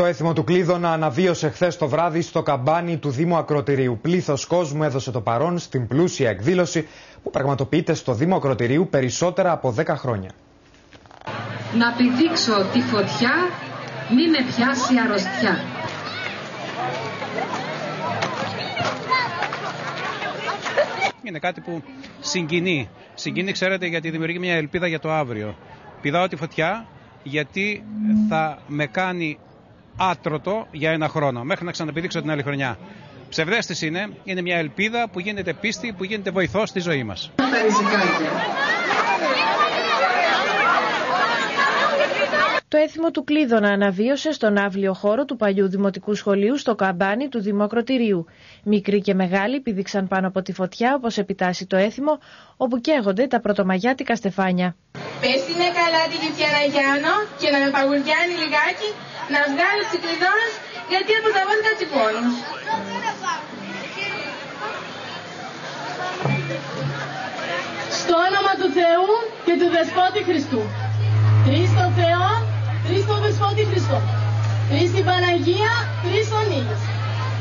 Το έθιμο του Κλείδωνα αναβίωσε χθες το βράδυ στο καμπάνι του Δήμου Ακροτηρίου. Πλήθος κόσμου έδωσε το παρόν στην πλούσια εκδήλωση που πραγματοποιείται στο Δήμο Ακροτηρίου περισσότερα από 10 χρόνια. Να πηδήξω τη φωτιά, μη με πιάσει αρρωστιά. Είναι κάτι που συγκινεί. Συγκινεί, ξέρετε, γιατί δημιουργεί μια ελπίδα για το αύριο. Πηδάω τη φωτιά γιατί θα με κάνει άτρωτο για ένα χρόνο, μέχρι να ξαναπηδήξω την άλλη χρονιά. Ψευδέστηση είναι, είναι μια ελπίδα που γίνεται πίστη, που γίνεται βοηθός στη ζωή μας. Το έθιμο του Κλείδωνα αναβίωσε στον άβλιο χώρο του παλιού δημοτικού σχολείου στο καμπάνι του Δημοκροτηρίου. Μικροί και μεγάλοι πήδηξαν πάνω από τη φωτιά όπως επιτάσσει το έθιμο, όπου καίγονται τα πρωτομαγιάτικα στεφάνια. Πες είναι καλά τη γυφιά να γιάνω και να με παγουριάνει λιγάκι, να βγάλω τις γιατί από τα βόλτα τσιπώνεις. Στο όνομα του Θεού και του Δεσπότη Χριστού. Τρεις το Θεό, τρεις το Δεσπότη Χριστό. Τρεις την Παναγία, τρεις τον ήλιος.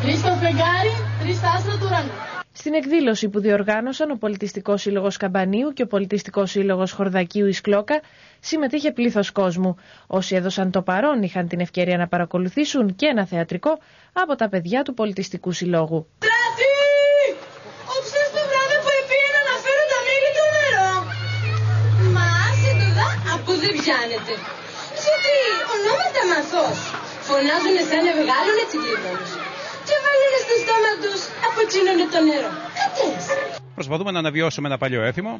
Τρεις το φεγγάρι, τρεις τα άστρα του ουρανού. Στην εκδήλωση που διοργάνωσαν ο Πολιτιστικός Σύλλογος Καμπανίου και ο Πολιτιστικός Σύλλογος Χορδακίου Ισκλόκα συμμετείχε πλήθος κόσμου. Όσοι έδωσαν το παρόν είχαν την ευκαιρία να παρακολουθήσουν και ένα θεατρικό από τα παιδιά του Πολιτιστικού Συλλόγου. Τράφι! Όψε το βράδυ που επήγαινα να φέρω τα μέλη του νερό. Μα άσε το δα, από δεν πιάνετε. Γιατί ονόματα μαθός φωνάζουνε σαν να βγάλουν έτσι και βάλουν στο στόμα τους από το νερό. Προσπαθούμε να αναβιώσουμε ένα παλιό έθιμο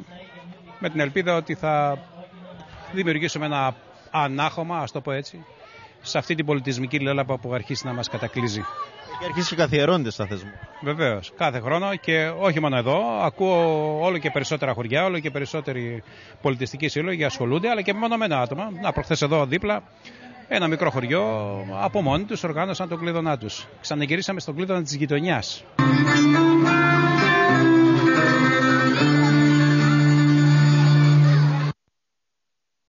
με την ελπίδα ότι θα δημιουργήσουμε ένα ανάχωμα, ας το πω έτσι, σε αυτή την πολιτισμική λέλαπα που αρχίσει να μας κατακλείζει. Έχει αρχίσει και καθιερώνεται στα θεσμό. Βεβαίως. Κάθε χρόνο και όχι μόνο εδώ. Ακούω όλο και περισσότερα χωριά, όλο και περισσότεροι πολιτιστικοί σύλλογοι ασχολούνται, αλλά και με μονομένα άτομα. Να, προχθές εδώ δίπλα ένα μικρό χωριό από μόνοι τους οργάνωσαν τον κλείδωνά τους. Ξαναγυρίσαμε στον κλείδωνα της γειτονιάς.